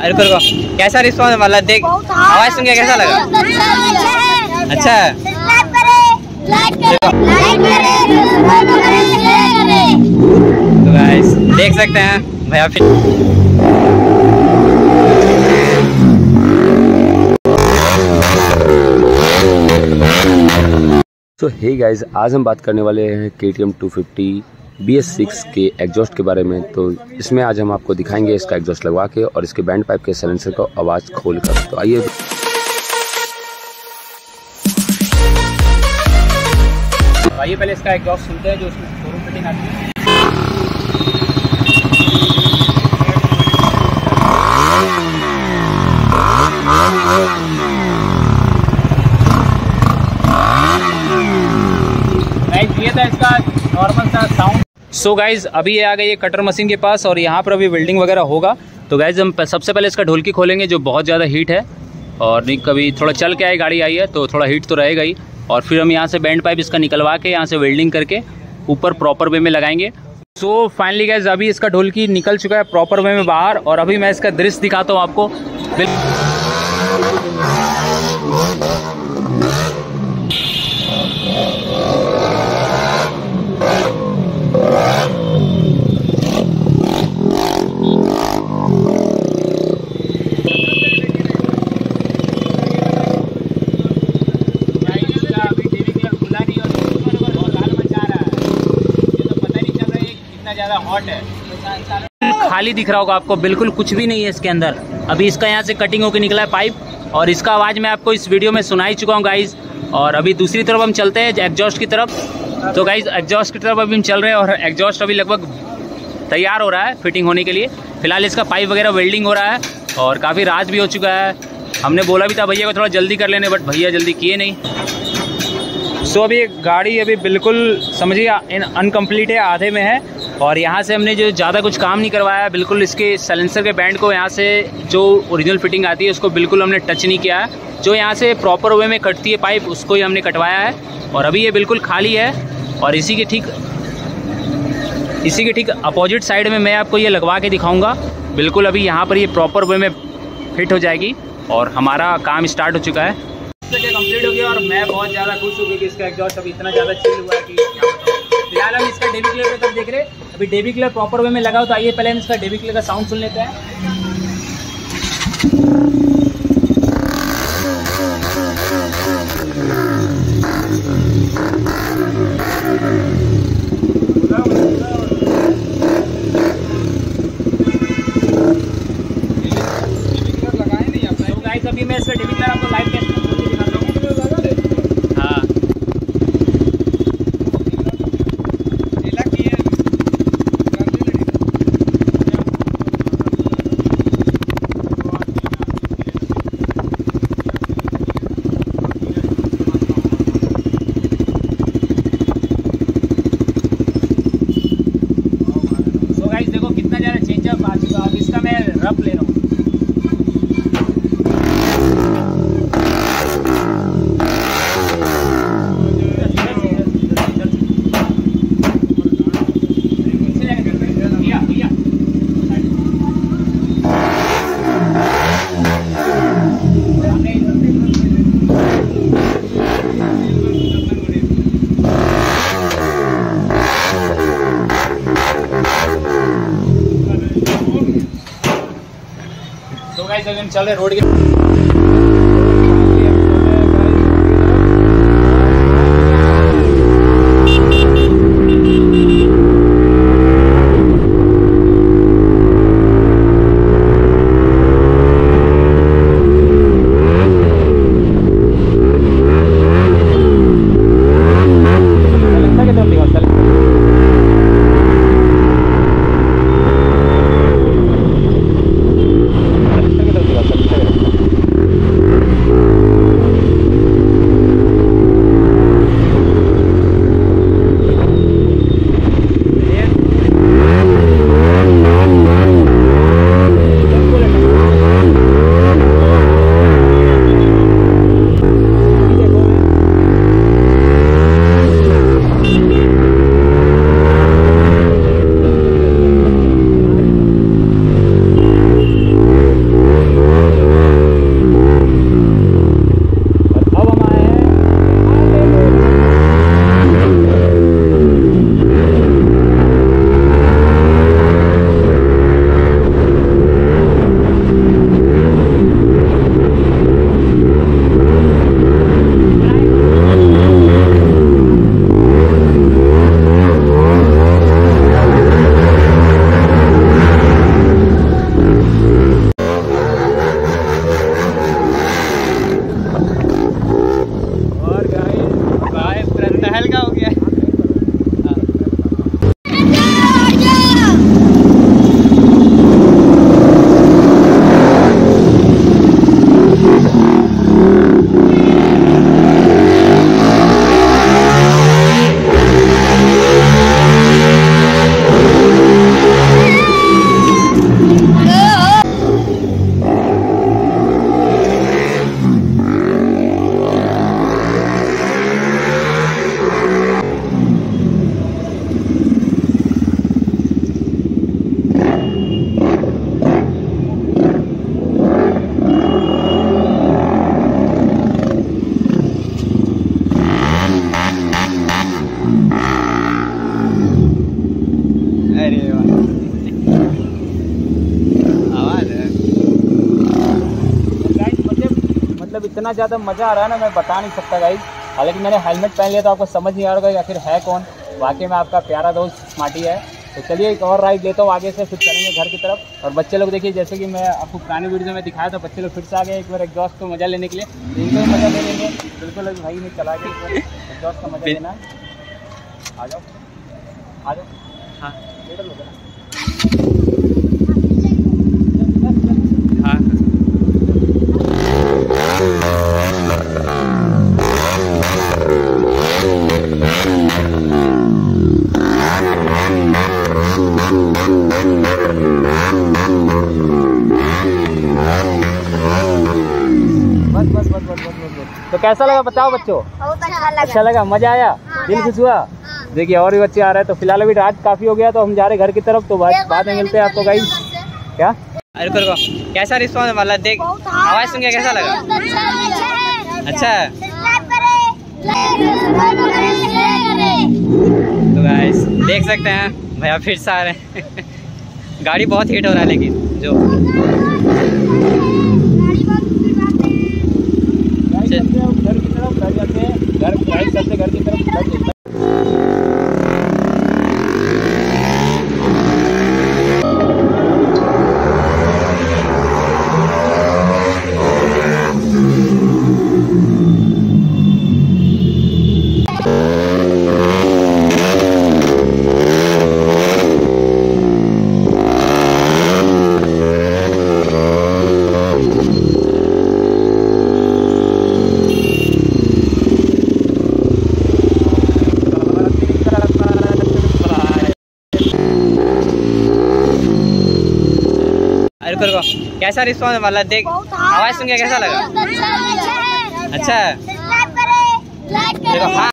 अरे रुको कैसा रिस्पॉन्स मतलब देख आवाज़ सुन के कैसा लगा? अच्छा तो गाइस देख सकते हैं। भैया फिर सो हे गाइस आज हम बात करने वाले हैं K T M two fifty B S six के एग्जॉस्ट के बारे में। तो इसमें आज हम आपको दिखाएँगे इसका एग्जॉस्ट लगवा के और इसके बैंड पाइप के सलेंसर को आवाज़ खोल कर तो आइए आइए पहले इसका एग्जॉस्ट सुनते हैं जो उसमें शोरूम फिटिंग आती है। ये था इसका नॉर्मल सा साउंड सो गाइज़ अभी ये आ गई है कटर मशीन के पास और यहाँ पर अभी वेल्डिंग वगैरह होगा। तो गाइज़ हम सबसे पहले इसका ढोलकी खोलेंगे जो बहुत ज़्यादा हीट है। और नहीं, कभी थोड़ा चल के आई गाड़ी आई है तो थोड़ा हीट तो रहेगा ही। और फिर हम यहाँ से बैंड पाइप इसका निकलवा के यहाँ से वेल्डिंग करके ऊपर प्रॉपर वे में लगाएँगे। सो फाइनली गाइज़ अभी इसका ढोलकी निकल चुका है प्रॉपर वे में बाहर और अभी मैं इसका दृश्य दिखाता हूँ आपको। बिल- खाली दिख रहा होगा आपको, बिल्कुल कुछ भी नहीं है इसके अंदर। अभी इसका यहाँ से कटिंग होकर निकला है पाइप और इसका आवाज़ मैं आपको इस वीडियो में सुना ही चुका हूँ गाइज़ और अभी दूसरी तरफ़ हम चलते हैं एग्जॉस्ट की तरफ़। तो गाइज़ एग्जॉस्ट की तरफ़ अभी हम चल रहे हैं, और एग्जॉस्ट अभी लगभग तैयार हो रहा है फिटिंग होने के लिए। फ़िलहाल इसका पाइप वगैरह वेल्डिंग हो रहा है, और काफ़ी रात भी हो चुका है। हमने बोला भी था भैया को थोड़ा जल्दी कर लेने बट भैया जल्दी किए नहीं। सो अभी गाड़ी अभी बिल्कुल, समझिए अनकम्प्लीट है, आधे में है। और यहाँ से हमने जो ज़्यादा कुछ काम नहीं करवाया है बिल्कुल इसके सलेंसर के बैंड को यहाँ से जो ओरिजिनल फिटिंग आती है, उसको बिल्कुल हमने टच नहीं किया। है जो यहाँ से प्रॉपर वे में कटती है पाइप उसको ही हमने कटवाया है। और अभी ये बिल्कुल खाली है और इसी के ठीक, इसी के ठीक अपोजिट साइड में मैं आपको ये लगवा के दिखाऊँगा। बिल्कुल अभी यहाँ पर ये प्रॉपर वे में फिट हो जाएगी और हमारा काम स्टार्ट हो चुका है। कंप्लीट हो गया और मैं बहुत ज़्यादा खुश हूँ क्योंकि इसका एग्जॉस्ट अभी इतना ज़्यादा चेंज हुआ है कि फ़िलहाल हम इसका डेबी क्लियर तक देख रहे हैं। अभी डेबी क्लियर प्रॉपर वे में लगा हो तो आइए, पहले इसका डेबी क्लियर का साउंड सुन लेते हैं तो गाइस अभी मैं इसका डेबी क्लियर आपको लाइव टेस्ट में खोल के दिखाता हूँ हाँ सो गाइस देखो कितना ज़्यादा चेंजअप आ चुका है अब इसका मैं रफ ले रहा हूँ। गाइस अभी चल रोड के इतना ज़्यादा मज़ा आ रहा है ना मैं बता नहीं सकता गाइज़ हालाँकि मैंने हेलमेट पहन लिया तो आपको समझ नहीं आ रहा कि आखिर है कौन। वाकई में आपका प्यारा दोस्त स्मार्टी है। तो चलिए एक और राइड लेता हूँ आगे से फिर चलेंगे घर की तरफ़। और बच्चे लोग देखिए जैसे कि मैं आपको पुरानी वीडियो में दिखाया था बच्चे लोग फिर से आ गए एक बार एग्जॉस्ट को मज़ा लेने के लिए। इनको मज़ा ले लेंगे। बिल्कुल भाई ने चला गया एग्जॉस्ट का मज़ा लेना। आ जाओ। आ जाओ। हाँ। बस बस बस बस बस बस। बस तो कैसा लगा बताओ बच्चों? अच्छा लगा। अच्छा लगा? मज़ा आया? हाँ, दिल खुश हुआ? देखिए और भी बच्चे आ रहे हैं तो फ़िलहाल अभी रात काफ़ी हो गया तो हम जा रहे घर की तरफ़ तो बाद बाद में मिलते हैं आपको गाइस क्या? अरे रुको रुको। कैसा रिस्पॉन्स वाला देख आवाज़ सुन के कैसा लगा? अच्छा तो गाइस देख सकते हैं भैया फिर से आ रहे हैं। गाड़ी बहुत हिट हो रहा है लेकिन जो। घर की तरफ़ घर जाते हैं। घर बाइक चलते घर की तरफ़। रुको रुको कैसा रिस्पॉन्स मतलब देख आवाज़ सुन के कैसा लगा? अच्छा देखो हाँ।